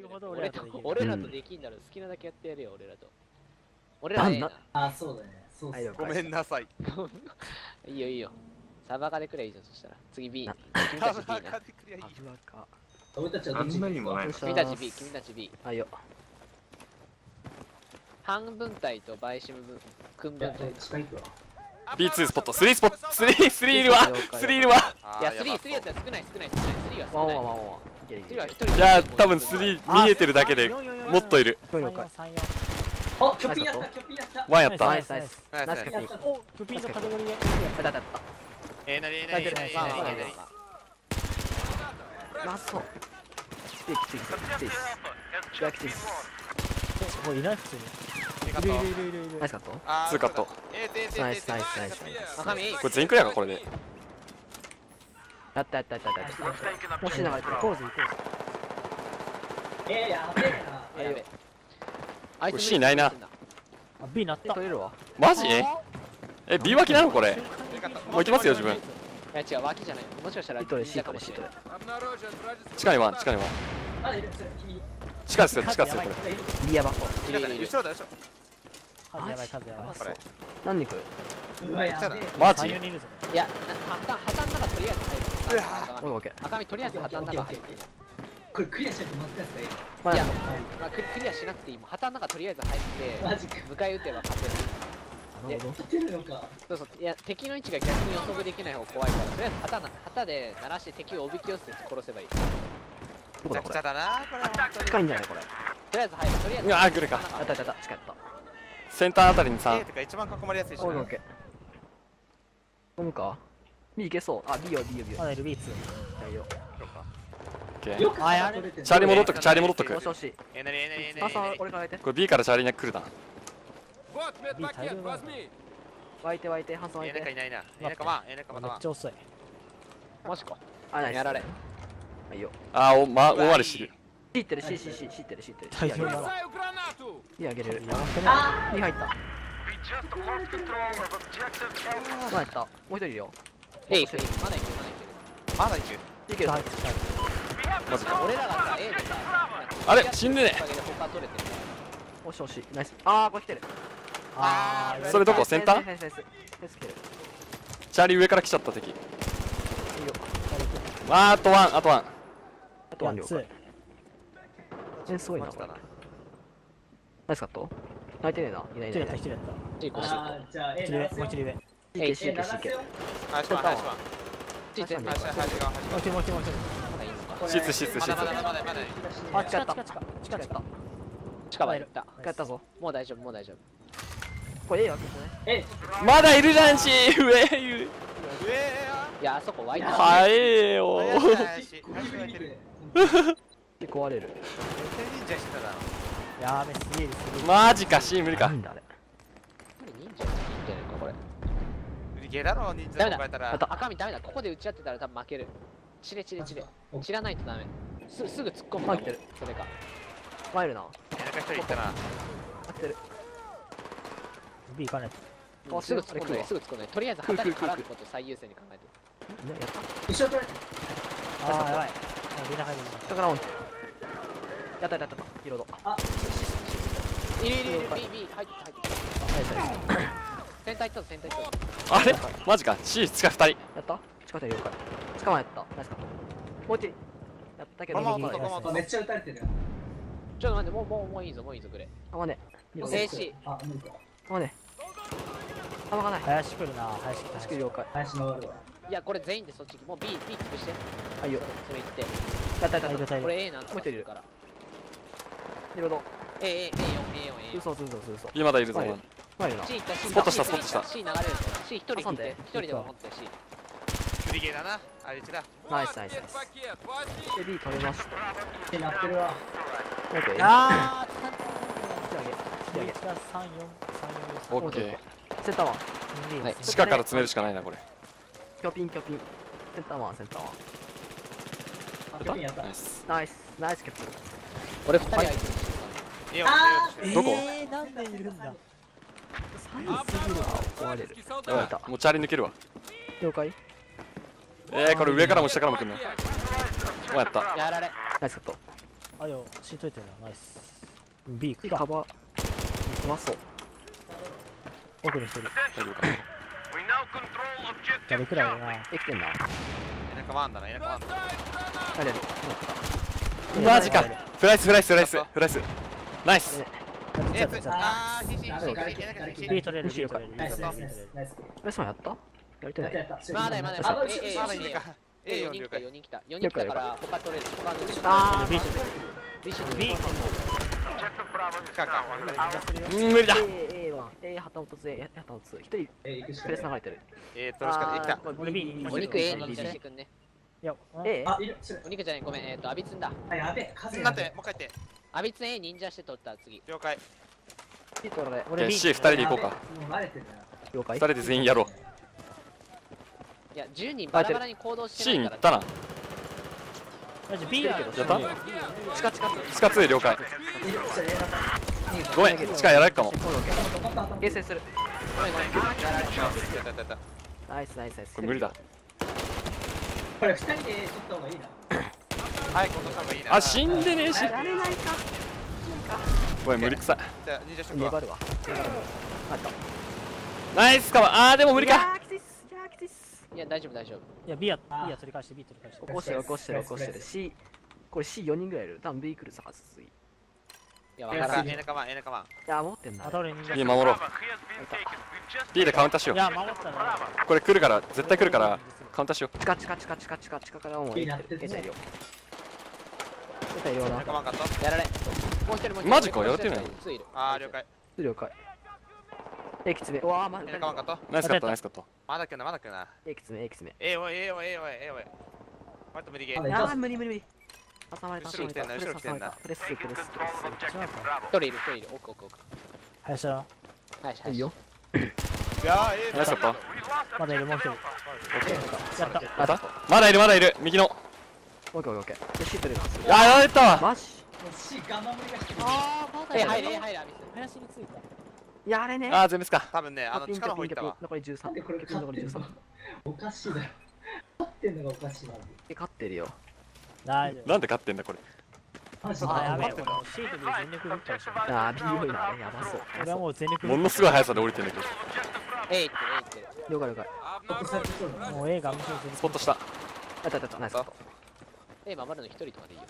言うほど俺と俺らとできる俺らとできんなら好きなだけやってやれよ俺らと。俺らねえなあ、そうだね。そうそう。ごめんなさい。い。いよいいよ。サバカでくれいいじゃんそしたら。次 B な。君たち B なでクリアいい。油か俺たちはあんどっちなにもないの君たち B 君たち B あいよ。半分体とバイシム分君分体。近いくわ。B2 スポット。3スポット。33いるわ。3いるわ。いや3あーやば3やったら少ない少ない少ない3は少ないいけるいけ3るは1人いや多分3見えてるだけでもっといる了解34あ、キョピンやった、キョピンやった。1やったナイスナイスナイスキャピンのったえーなにえーなにえーなにえなラストきついきついきついきついですいやきついですもういない普通にえーカットいるいるいるいるいるナイスカットカットナイスナイスナイスこれ全員クリアかこれでやったやったやったやった。やったもし流れてるポーズ行こえー、やべえな。やべあいこれ C な。いなうあ B なった。取れるわマジえ B 脇なのこれ？もう行きますよ自分。いや違う脇じゃない。もしかしたらシートレシーかもしれない地下にワン。地下ですよ地下ですよこれ。ビア箱い。るいるいる後ろだ後ろ数やばい数やばい。何人来る。マジ？34人いやな破綻破綻の中とりあえず入る赤身オッケー赤身とりあえず破綻の中入るこれクリアしないとまずいやつだ。いやまあクリアしなくていいもう破綻の中とりあえず入ってマジか。迎え撃てば勝てるなるほど勝てるのか。そうそういや敵の位置が逆に予測できない方が怖いからとりあえず旗な旗で鳴らして敵をおびき寄せて殺せばいいどこだこれめちゃくちゃだなこれ近いんじゃないこれとりあえず入るとりあえずうわー来るかやったやったやった近いったセンターあたりに A 3とか一番囲まれやすいしなオッケー飛ぶか B いけそう。あ B よ B よ B よまだいる B2 大丈オッケーよくあやる。チャーリー戻っとくチャーリー戻っとく。夫もしもし。えーなにえーなにて。これ B からチャーリーに来るな。B 大量だ湧いて湧いてハンソン湧えいてーないないな。えーなんかまあえーなんかまたま。めっちゃ遅い。マジか。あナイス。やられ。はいよ。あーおま大割りしてる。C ってる C C C C ってる C ってる。大量だわ。B あげれる。やばくね B 入った。まあやった？もう一人いるよえいまだいけるまだいける。まだいける。いける入ってきたマジか俺らがさ A でさあれ死んでね。おしおしナイス。あーこれ来てる。あーそれどこ？センター？チャーリー上から来ちゃった敵いいよあーあとワンあとワン。あとは了2解えすごいなこれ。ナイスカット？泣いてねえないないい1人ない。やった1人やった。1個してあーじゃあ、え1人上もう1人上もいけしいけしいけ。林番林番ついて林林側林う1人もう1人もう1人まだいいのか。シーツシーツシーツまだまだまだ。まだあ近い近い近い。近い。近い。近場い。ったやったぞもう大丈夫もう大丈夫。これ A わけじゃない？え、まだいるじゃんし上いる上やいやあそこ湧いてる。早えよ。林林林がい。てる。結構割れるやべすげえすげえマジか C 無理か。なんだあれ忍者いいんじゃないかこれ無理ゲーだろ忍者ダメだ。あった赤身ダメだ。ここで打ち合ってたら多分負ける。チレチレチレ。知らないとダメ。すすぐ突っ込む。入ってる。それか。参るなえーなんか一人いったな。当てる。B 行かない。とあすぐ突っ込んですぐ突っ込んで。とりあえず旗に絡むことを最優先に考えてねやった後ろ取れてあーやばい。出な入るだからオンやったやったやった。リロード。いるいるいる B B 入って入ってきたセンター行ったぞセンター行ったぞあれ？マジか。C 使う2人。やった？近くで了解近まやった。ナイスカもう一人。やったけど。めっちゃ撃たれてるちょっと待ってもうもうもういいぞもういいぞグレあまね静止。あ、無理かあまねあまがない。林来るな林来た。確かに了解林回るわ。いやこれ全員でそっちもう B B 潰して。はいよ。それ行って。やったやったこれ A なんともう一人いる。から。リロード A A A 4 A 4 A 4嘘嘘。嘘。嘘まだいるぞはいな。スポットしたスポットした。C 流れる C 一人引いて一人でも持って C 無理ゲーだな。あれちだナイスナイスナイス。で B 取れました。ってなってるわ。オッケー。あー引き上げ引き上げ3 4 3 4オッケー。センターワン。4はい。地下から詰めるしかないなこれ。キョピンキョピン。センターワンセンターワン。ナイス。ナイス。ナイスキャプ。テン俺二人どこ？えー、なんでいるんだ壊れるやばいもうチャーリー抜けるわ。了解。えー、これ上からも下からも来るの？もうやった。やられ。ナイスカット。あよしといてるなナイス。B 行くか。カバーうまそう。奥に一人。大丈夫か？な誰くらいだな。生きてんな。田舎ワンだな田舎ワンだあれマジか。フライスフライスフライスフライス。ナイス。えつあーあーひしひし B 取れる取れるナイスナイ取れるスナイスあれそうやったやりてないまだまだまだええええまだいるかえ4 A4 人来た4人来た4人来たから他取れる他のあ B 取れるビシッ B かかうん無理だ A は A 旗落とす A 旗落とす一人プレス流れてるえーとしかできたお肉 A にしてくんねいやうん A あいるそれお肉じゃないごめんえっとアビツンだあやべえ待ってもう一回ってアビツン A 忍者して取った次。了解。C 取られ俺 B C 二人で行こうか。もう慣れてるな了解。二人で全員やろう。いや10人バラバラに行動して C ないから。に行ったな。マジ B ややった？チカチカスカツー了解ごめん地下やられっかも。ゲーセンする。ごめんごめん。ナイスナイスナイス。これ無理だ。これ二人で取った方がいいなはい今度した方がいいなあ死んでねえし。やれないか無理くさ。じゃあ忍者職は粘るわ。あったナイスかわあーでも無理か。いやーきついっすいやーきついっすいや大丈夫大丈夫。いや B や B や取り返して B 取り返して。起こしてる起こしてる起こしてる。C これ C4 人ぐらいいる。多分 B 来るさ次いいやえわからん。ー仲間え仲間や持ってんなあと俺忍 B 者守ろう。B でカウンターしよいや守ったらうこれ来るから絶対来るからカウンターしよう。チカチカチカチカチカチカからもういってるいいな携帯量携帯量な。仲間カットやられもう一人もう一人。マジかやられてないあー了解。了解。えきつめうわーまえ仲間カットナイスカットナイスカット。まだっけなまだっけな。えきつめえきつめえーおいえーおいえーおいえーおい。待って無理ゲー。あー無理無理無理。挟まれた後ろ来てんな挟まれた。後ろ来てんなプレスプレスプレス一人いる一人いる。奥奥奥。林だはいはいいいよ。いやーえーナイスカット。まだいるもう一人。やった。また？まだいるまだいる。右のオッケーオッケーオッケー。でシートあーやられたわ。マジ。あーまだえ入れ入れ。アビス林についた。やれね。あー全滅か。多分ねあの地下の方行ったわ。残り13なんでこれ勝残り13ってんのおかしいだろ勝ってんのがおかしいなえ勝ってるよ。大丈夫。なんで勝ってんだこれ。あやべえ。シートで全力で打ったでしょあーやばそう。俺はもう全力でものすごい速さで降りてんだけど。A 行ってる A 行ってる了解了解もう A が無視全スポットした。やったやったやった。ナイスカット A 守るの一人とかでいい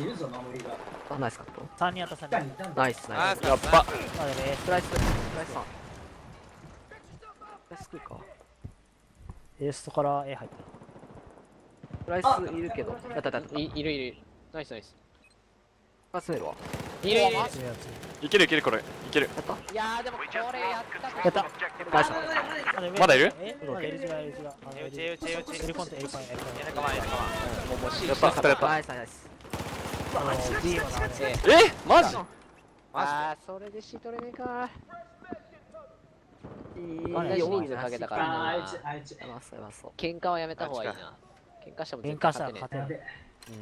よ。いるぞ守りが。あナイスカット。3人あった3人。ナイスナイス。やっばまだねスライススライスさん。スライス来るか。エーストから A 入った。スライスいるけど。やったやったいいるいる。ナイスナイス。あ詰めるわ。いるいるいけるいけるこれ。いける。やった。いやーでもこれやった。やった。ナイスまだいる？え？まだあのえうちえうちえうち L コンテ L コン L コンえ仲間え仲間もうもうそうやばそう喧嘩はやめた方がいいな喧嘩しても喧絶対嘩したら勝てね勝てないやべええうん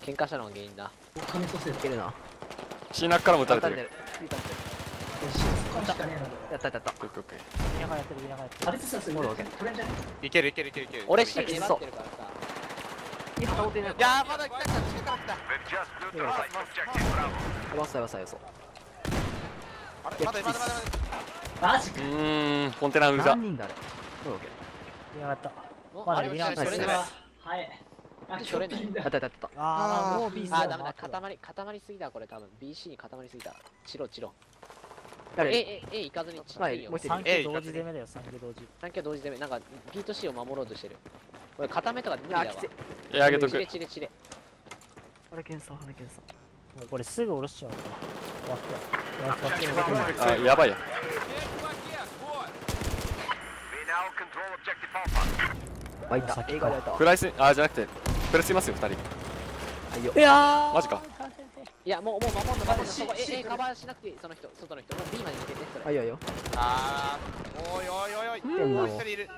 喧嘩したのが原因だ金とせるいけるなシーナックからも撃たれてる撃る撃たれてるよし突っ込むしかねえなこやったやったやっオッケーオッケーみんながやってるみんながやってるれあれってさすぐほらオッケーこれじゃねいける。いけるいけるいける俺る。からさたいやーまだ来た。来た地下から来たやばそうやばそうやばそうあれまだまだまだ。マジかうーんコンテナウザ何人だあれ？オッケみんながやった。おまだみんなあれそれでナイスははいあそれね巨人だーやったやったやった。あーもう B あーダメだ。固まり固まりすぎだこれ多分。BC に固まりすぎた。チロチロ。え誰？ええ行かずにいよはいもう一人。3球同時攻めだよ3球同時。三球同時でなんか B と C を守ろうとしてる。これ固めとか無理だわ。いやあげとチレくチレチレあれ検査あれ検査もうこれすぐ下ろしちゃうから。終わった終わった終わったあやばいやあいたさっきか映画でやった。わプライスあじゃなくてプレスいますよ二人。はいやー。マジか。いやもうもう守んの守んの。そこええカバーしなくていいその人外の人。もう B まで抜けてそれ。はいよいよ。あーおいおいおいおい。ん。もう一人いる。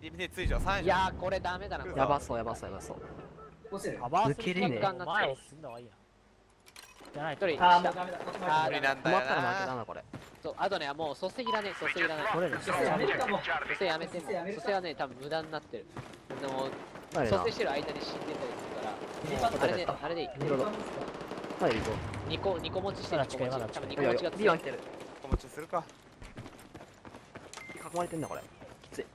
リミネ追上3以上いやーこれダメだなこれやばそうやばそうやばそう。カバーする抜けれねえ。前を進んだ方がいいやじゃないと一人。あーもうダメだ無理なんだよ止まったら負けだななこれ。そうあとねもう蘇生いらねえ蘇生いらない。取れるそしてやめるかも蘇生やめて蘇生はね多分無駄になってるでも前な蘇生してる間に死んでたりするから。あれであれでいい。なるほど前いるぞ2個二個持ちしてま2個持ち。多分2いやいや個持ちがは来てる。お持ちするか。囲まれてんだこれ。きつい。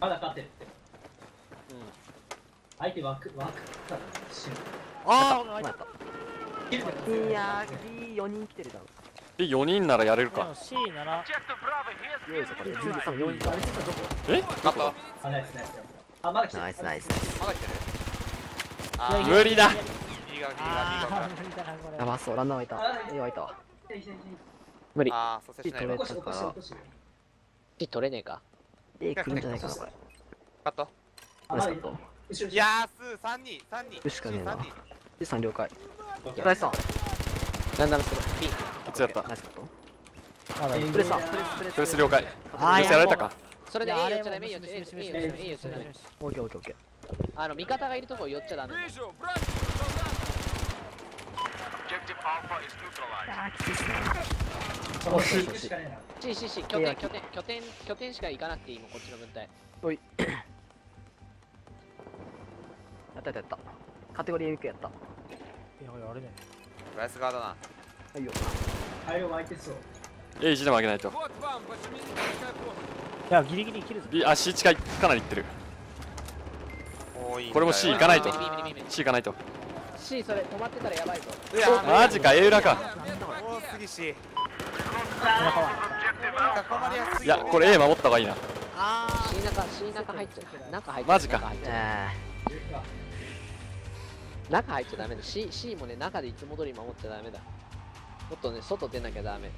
まだ勝ってるって。う相手枠、枠から死ぬ。あ前やった。いやー B4 人来てるだろで4人ならやれるか。C なら。強いぞこれ。10 3 4人あれちょっとどこえ勝った。あ、ナイスナイス。あ、まだ来てるナイスナイスナイスまだ来てるあいやいー無理だやばそうランナーはいた。あ A はいた無理。あー蘇生しないわ取れねえか。A 来るんじゃないかなこれ。カット。ナイスカット。いやーす3人3人。行くしかねえな。3人。で3了解。ナイスさん。ランダムスロー B いつやった。プレスプレスプレスプレス了解。あープレスやられたか。それでっちゃダメ A 寄っちゃダメ A 寄っちゃダメーあの味方がいるとこ寄っちゃダメあーきついっすねもう C 行くしかねえな。C C C 拠点拠点拠点拠点しか行かなくて。いいもんこっちの分隊おいやったやったやったカテゴリー M やったいやあれねプライス側だなはいよ大量湧いてそう。A 1でも上げないと。いやギリギリ切るぞ。B あ C 近いかなりいってる。これも C 行かないと。C 行かないと C それ止まってたらやばいぞマジか A 裏かいいやこれ A 守った方がいいな C 中 C 中入っちゃう中入っちゃうマジか中入っちゃうえ中入っちゃダメだ C, C もね中でいつも通り守っちゃダメだもっとね外出なきゃダメ。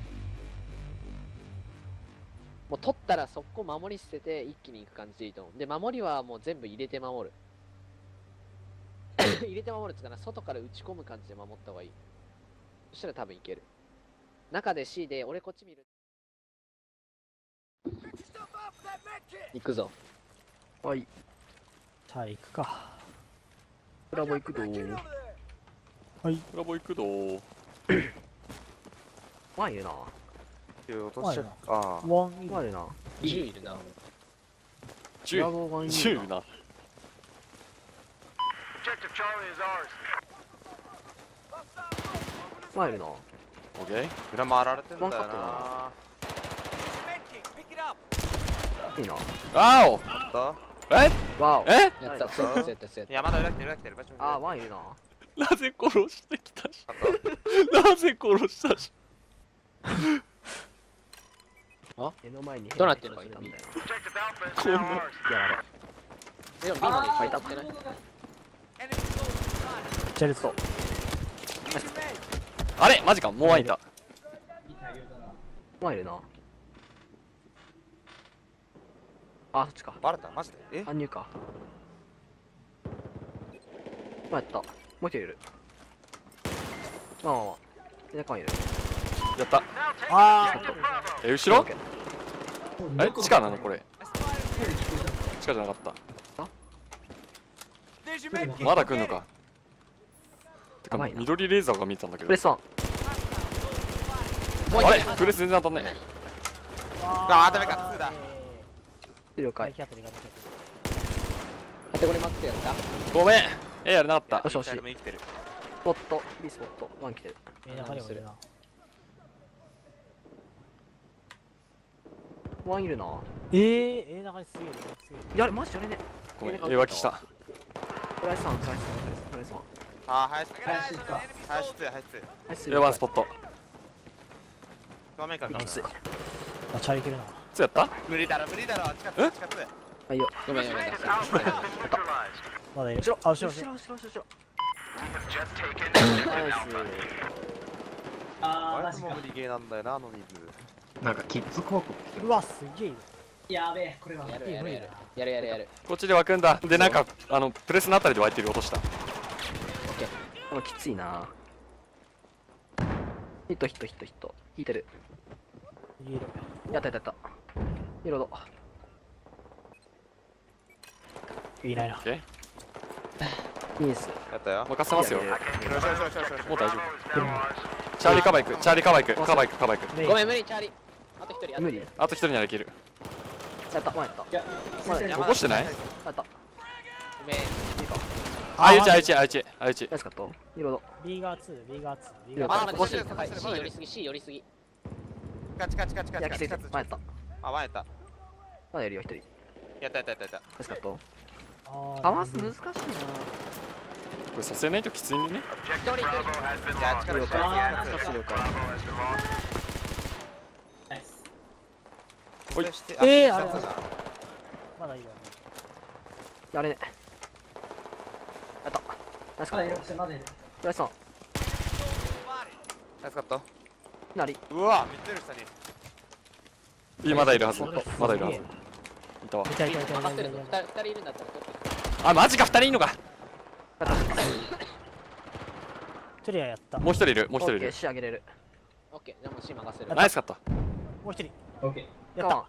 もう取ったら速攻守り捨てて一気に行く感じでいいと思う。で守りはもう全部入れて守る。入れて守るっつうかな外から打ち込む感じで守った方がいい。そしたら多分いける。中で C で俺こっち見る。行くぞ。ーはい。さあ行くか。ブラボー行くどーブラボー行くどー ワンいるな。落としちゃワンいるワンいるな。10いるなブラ10ボーワンいる10な。ワンいるな。オッケー。ー裏回られてんだよワンないいな。あおだえ？わおえ？やった。そうやった。そうやったそうやっいやまだ裏来てる裏来てるあーワンいる。ななぜ殺して。きたしなぜ殺したし目の前にどうなってんの？変な人がいたんだよこんなたでも B までファイタ行ってないチェルトあれ？マジかもうワンいた。いい大量だな。ワンいるな。あそっちか。バレた？マジで？え？搬入か。ワンやった。もう一人いる。まあまあまあ。中にいるやった。あえ後ろ？え地下なのこれ？地下じゃなかった。まだ来んのか。てか緑レーザーが見えたんだけど。プレスワン。あれ？プレス全然当たんない。あーダメか。2だ。了解テゴリーマックスやったごめん。A やれなかっよしよし。でも生きてる。スポット B スポット。ワン来てる。えー中にもいる？なワンいるな。えー、えー、中にすげえいるすげえ。やあれマジあれね。たごめん A 脇した。プライスワンプライスワンプライスワンあー林林か林2林2林 A ワンスポット。正面から。きついあチャリ切るな。そうやった？無理だろ無理だろ。近く近く。はいよ。ごめんごめんまだいる。後ろあ後ろ後ろ後ろ。後ろナイス。あー、マジか。無。理ゲーなんだよなあの人数なんかキッズ広告来てうわすげえ。やべえ、これは。やるやるやる。やるやるやる。こっちで湧くんだ。でなんかあのプレスのあたりで湧いてる落とした。このきついな。ヒットヒットヒットヒット。引いてる。や。ったやったやった。リロードいないな。オッケー。いいですやったよ。任せますよ。もう大丈夫。チャーリーカバー行くチャーリーカバー行くカバー行くカバー行くメイン。ごめん無理チャーリーあと一人無理。あと一人ならいける。やった前やった。いや残してない？やった。ごめん。いいか。あいうちあいうちあいうちあいうち。ナイスカットリロード B が2 B が2 B いやがあ、待って、残してる。はい。C 寄りすぎ、C 寄りすぎ。チカチカチカチカいや来てチカる前やった。あ前やった。まだいるよ一人。やったやったやった。やったイスカットあかわす？難しいな。これさせないときついんでね。一人一人。いや力了解あー少し了解ナイスほい。そしてえーあれ。あそうだまだいるよねやれね。やった。ナイスカット。るまだいるナイスさんナイスカット。なり。うわめっちゃいる下に。いいまだいるはず。まだいるはず。いたわ。いたいたいたい。たいた二人二人いるんだったら。あマジか二人いんのかやった一人はやったももう一人いるもう一人いオッケーる視上げれるオッケー、じもう C 任せる。ナイスカットう一人オッケやったあっ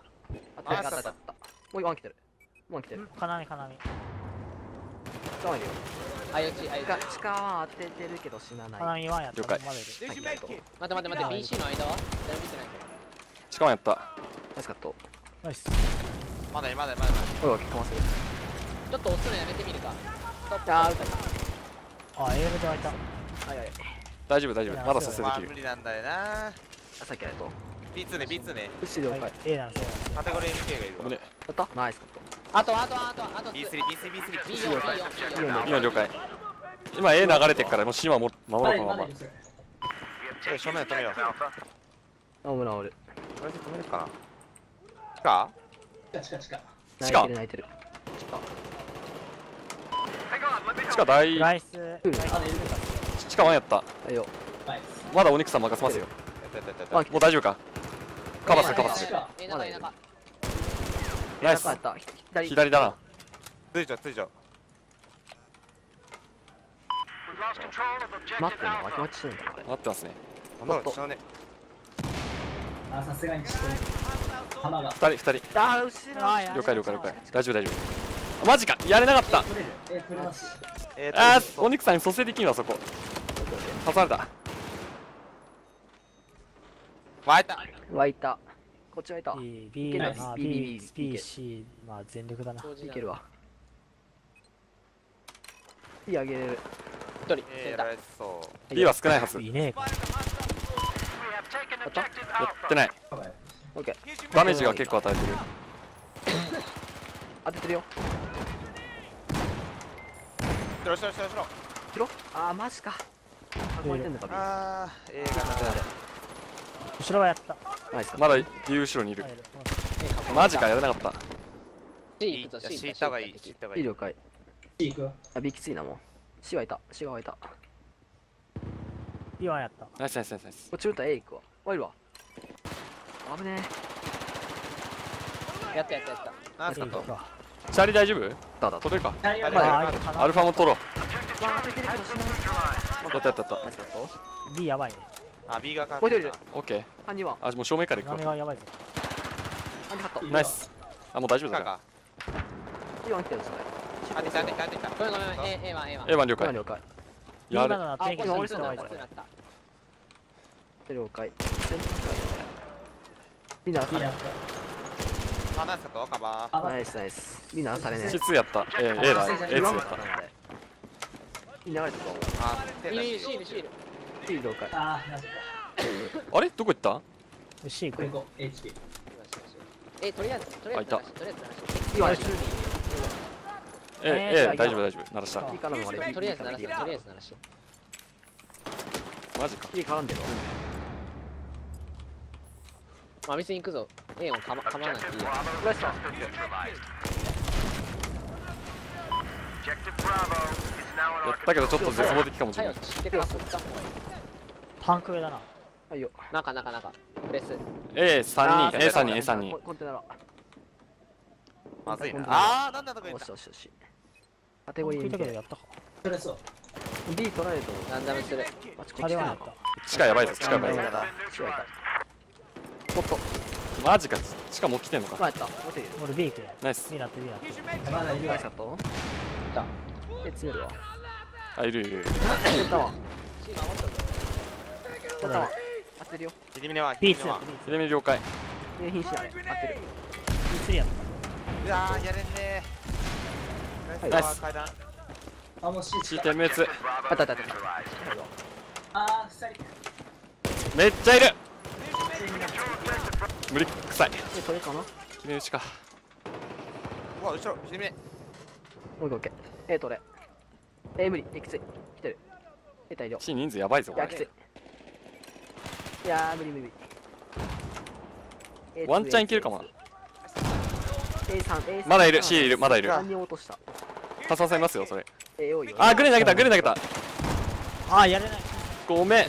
たやったやったやったもうワン来てるワン来てる金網金網よあゆち、あゆち。は当ててるけど死なない金網ワンやった了解待って待って待って、BC の間は誰も見てない。しかもやったナイスカットナイスまだまだまだいるおいおいかますちょっと押すのやめてみるか。ストップあーあ AM で湧いたはいはい大丈夫大丈夫まださせまあできる無理なんだよなあさっきありがとう B2 ね B2 ね。は後ろ了解い A なんですよ。カテゴリー MK がいるねやった？ナイス。カットあと、あと、あと、あと。B3 B3 B3 B4、B4、B4。今了解。今 A 流れてっからもう C はも守ろうかまま正面止めよう。あおむなおるこれで止めるか。な地下地下。てる泣いてる。地下。大。ライス。地下ワンやった。まだお肉さん任せますよ。もう大丈夫か？カバーするカバーするえ、中、え、中。ナイス。左。左だな。ついちゃうついちゃう。待ってんのわちわちしてんだこれ。待ってますね。あさすがにちょっと弾が。二人二人。あー後ろ。了解了解了解。大丈夫大丈夫。マジかやれなかった。取れる。え取れます。えーとあーお肉さんに蘇生できんわそこ。刺された湧いた。湧いた。こっち湧いた。B B B B B B B C まあ全力だな。いけるわ。いいあげれる。一人、センター B は少ないはず。やいね。えかってない。オッケー。ダメージが結構与えてる。当ててるよ。後ろ後ろ後ろ後ろあーマジか。囲まれてんのか B あー映画なんだ後ろはやった。ナイス。まだ D 後ろにいる。マジかやれなかった。C 行くぞ、C 知った方がいい知った方がいい。いい了解。C 行くよあ B きついなもう。C 湧いた。C が湧いた。こ B はやった。ナイスナイスナイスナイス。っち打ったら A 行くわあいるわ。危ねやったやったやった。なんすかと行くわチャーリー大丈夫？えだだ。取れるか？アルファも取ろうやったやったやっナイスカット B やばいねあ B がかもう一人いるた。オッケー犯人はあもう正面から行くわやばいぞ。犯人カットナイス。あもう大丈夫だかか。B ワン来てるそれ。当てた当てた当てた。ごめんごめん、A、A は A はら。A 番了解今了解やる。あ、これ。了解みんなんすかとカバーたあナイスナイスみんなされね C2 やった A, A だ A2 やった流れてるぞあいるいる、シール、シール。解あーなんかあれ？どこ行った？C 行くこう。HP え、とりあえず、とりあえずあいた。鳴らし、とりあえずえー A 大丈夫大丈夫。鳴らした。あ B からのあれとりあえず鳴らし、とりあえず鳴らし。マジか。B 絡んでるわ。まに行くぞ。A をかま、構わなくていいよ。フラッシュだ。やったけどちょっと絶望的かもしれない。タンク上だな。はいよ。中、中、中。プレス。A3 人。あー A3 人 A3 人。ココンテナだまずいな。あーなんだとか言ったよしよしよし。カテゴリー聞いたけどにやったか。それそう B 取られると。ランダムする。あっちこっちあれはやっかた地下やばいぞ地下やばい地下やばい。おっとマジか。地下もう来てんのか。った。俺 B 行くよ。ナイス。B なって B なってまだいるわトた。で詰めるわ。あいるいる。いる やったってるよ。ひじみねは B2 ひじみねはや。った B2 ひでみ了解。てる B3 やったや。ーやれんねー。ナイス階段。あ、もう C シー点滅あったあったあった。あー、二人。めっちゃいる。無理くさい。えそれかな？も決め打ちか。うわ後ろひめう一個 OK え取れ。え無理。えきつい。来てる。え大量 C 人数やばいぞいやきついいやー無理無理。無理ワンチャンいけるかもな。A3 A3 まだいる C いるまだいる。3人落とした。刺させますよそれ。あグレー投げたグレー投げた。あーやれない。ごめん。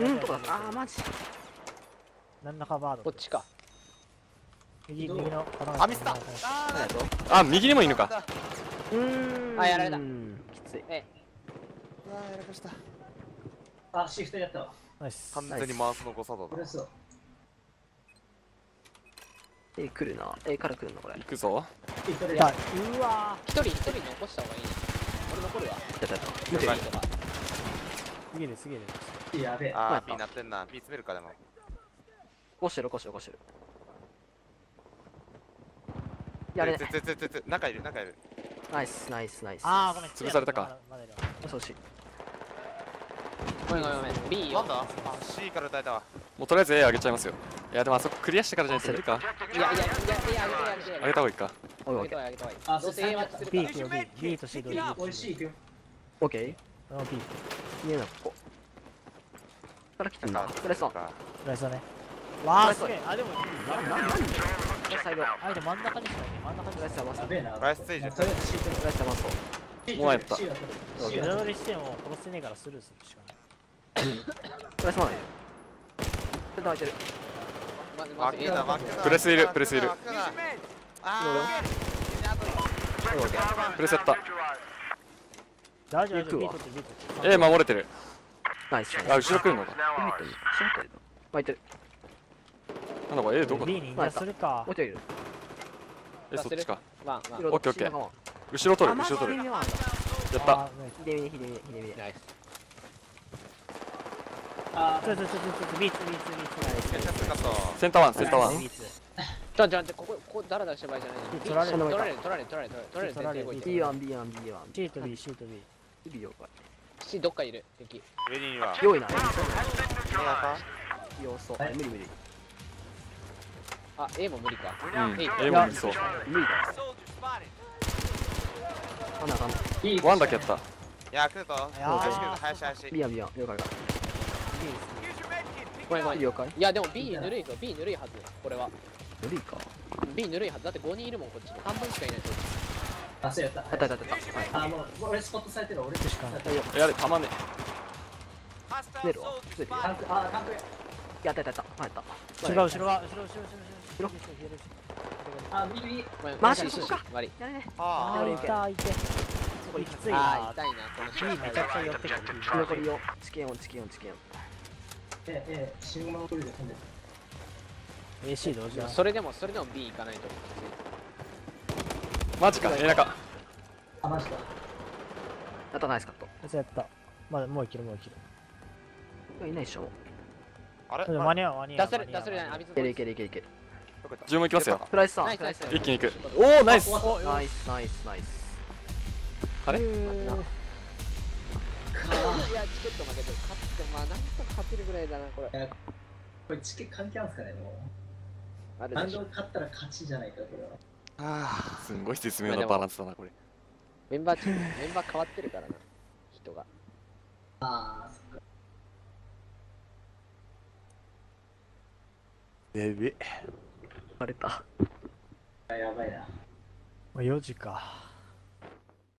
うんとかあーマジ。なんだかバード？こっちか。右右の。あミスった。あ右にもいるのか。うーん。あやられた。きつい。え。あ、C 二人やったわ。ナイス。完全に回すの誤作動だ。これそう。A 来るな。A から来るなこれ。行くぞ。うわ一人一人残した方がいいね。俺残るわやったやった。見てみとかーすげえすげえやべえ。あ B なってんな。B 詰めるかでも。起こしてる起こしてる起こしてる。やれつつつつつ中いる中いる。ナイスナイスナイス。あーごめん。潰されたか。まだまだいるわ。恐ろしいごめんごめんごめん。B よ。なんだ？あ C から歌えたわ。もうとりあえず A 上げちゃいますよ。いやでもあそこクリアしてからじゃないと無理か。いやいやいやいやあげてあげて上げた方がいいか。おいあげてあげてあどうせ A はするか B らと B B と C と D おいしい行くよ。オッケーあの B 見えなここから来たか。かこれそうかプライスだね。わあすげえ。あでもなな何これサイドあでも真ん中にしかない真ん中にプライスやべえな。プライスステージ。C ライス C もうやった。C C 裏取りしても殺せねえからスルーするしかプライスいるちょっと空いてる。プレスいるプレスいる。プレスやった。大丈夫 A 守れてる。ナイス。あ後ろ来るのか。巻いてるなんだこれ A どこだ B にインダするか。もう一人いる。えそっちか。ワンワン。色オッケーオッケー。後ろ取ある後ろ取る。やった。あねひでみねひでみあちょちょちょちょちょ B 2 B 2 B 2めっちゃ強かったセンターワンセンターワン。B 2ちょちょちょここここダラダラしてる場合じゃない。取られる取られる取られる取られる取られる取られる取られる全然動いて B1 B1 B1 C と B C と B ビデオかしどっかいる？敵。上には。用意な見えた要素。はい。無理無理。あ A も無理か。うん。A A も無理。そう。無理だ。あなあかんないいいワンだけやった。いや来るといやー林林林 B1 B1 了解かごめんごめんい。了解やでも B ぬるいぞ B ぬるいはず。これは。無理か。B ぬるいはず。だって5人いるもんこっち。に半分しかいないぞあ、そうやった。やったやったやった。はい。あ、もう俺スポットされてる俺としか。ない。やれたまんね。出るわ。ついてるタンク、あ、タンク。や。ったやったやったはいやった。後ろ後ろは後ろ後ろ後ろ後ろ後ろ。あ、右右。ごめんマジそっか。悪い。やれねああーいたいてそこきつい。なあー痛いなこの B めちゃくちゃ寄ってくる。残りよチキンオンチキンオンチキンオンええ、ええ、信号の距離で飛んでる。AC 同時だそれでもそれでも B 行かないとマジか。A 中あ、マジか。やったナイスカット。やった。まだもういけるもういける。いないでしょ。あれ？間に合う間に合う出せる出せるじゃないいけるいけるいけるいける。どこ行った？自分も行きますよ。プライスさん。一気に行く。おおナイス。ナイスナイスナイス。あれ？いやチケット負けてる。勝ってまあなんとか勝てるぐらいだなこれ。これチケ関係あるんですかね、もう。あるでしょ。ランド勝ったら勝ちじゃないか、これは。すんごい絶妙なバランスだなこれ。メンバーチームメンバー変わってるからな人が。ああ、そっか。やべバレた。やばいな。もう4時か